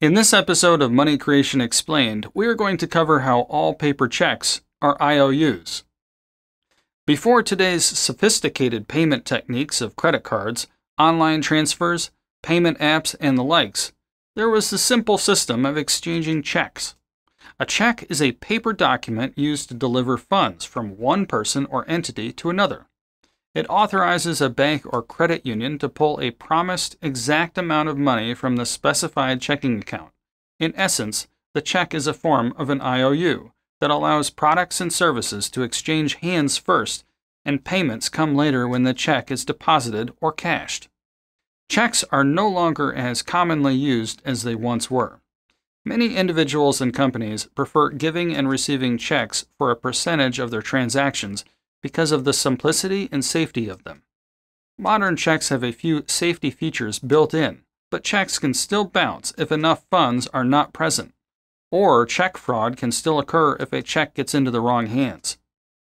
In this episode of Money Creation Explained, we are going to cover how all paper checks are IOUs. Before today's sophisticated payment techniques of credit cards, online transfers, payment apps, and the likes, there was the simple system of exchanging checks. A check is a paper document used to deliver funds from one person or entity to another. It authorizes a bank or credit union to pull a promised exact amount of money from the specified checking account. In essence, the check is a form of an IOU that allows products and services to exchange hands first and payments come later when the check is deposited or cashed. Checks are no longer as commonly used as they once were. Many individuals and companies prefer giving and receiving checks for a percentage of their transactions because of the simplicity and safety of them. Modern checks have a few safety features built in, but checks can still bounce if enough funds are not present, or check fraud can still occur if a check gets into the wrong hands.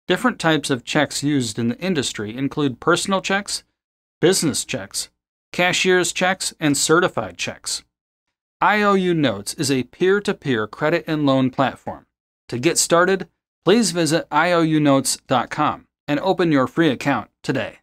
Different types of checks used in the industry include personal checks, business checks, cashier's checks, and certified checks. IOU Notes is a peer to peer credit and loan platform. To get started, please visit IOUnotes.com and open your free account today.